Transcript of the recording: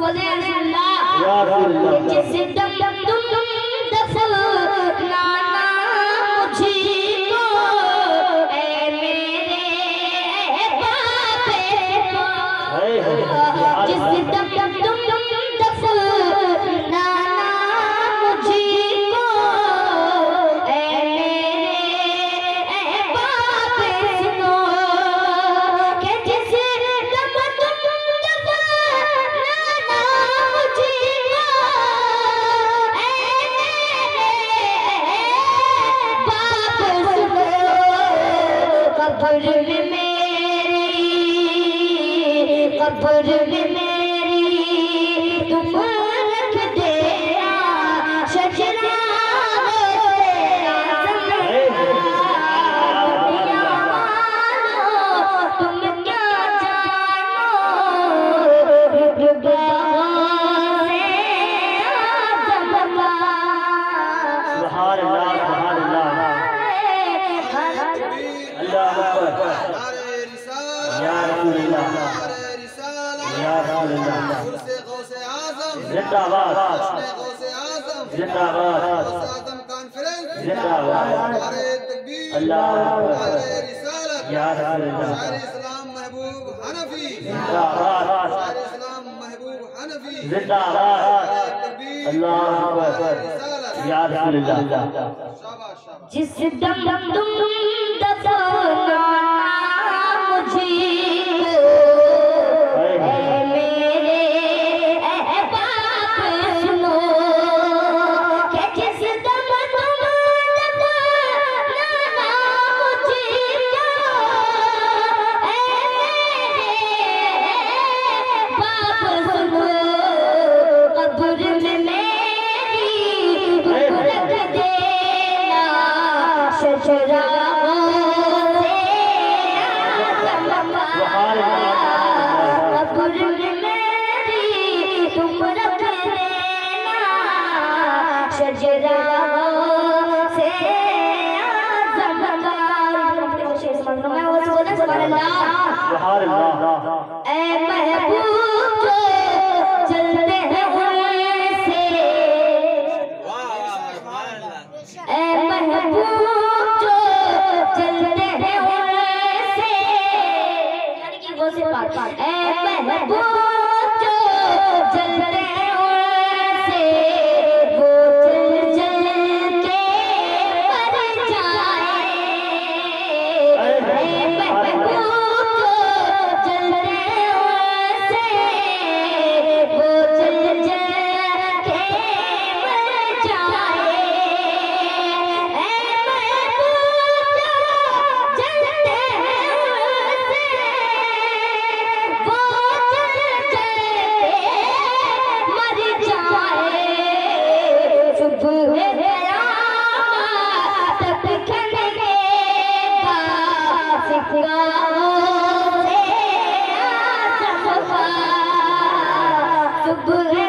बोले अल्लाह मेरे बापे को दम तुम में मेरी में मेरी तुम रख देना शजरा तुम क्या जानो रुबा से आदम का सुभान अल्लाह सुभान जिंदाबाद जिंदाबाद जिंदाबाद अल्लाह याद इस्लाम महबूब हनफी जिंदाबाद इस्लाम महबूब हनफी जिंदाबाद अल्लाह याद जिस दम तुम दबाना मुझे मैं वो सुबह अल्लाह। ऐ Còn सुबुह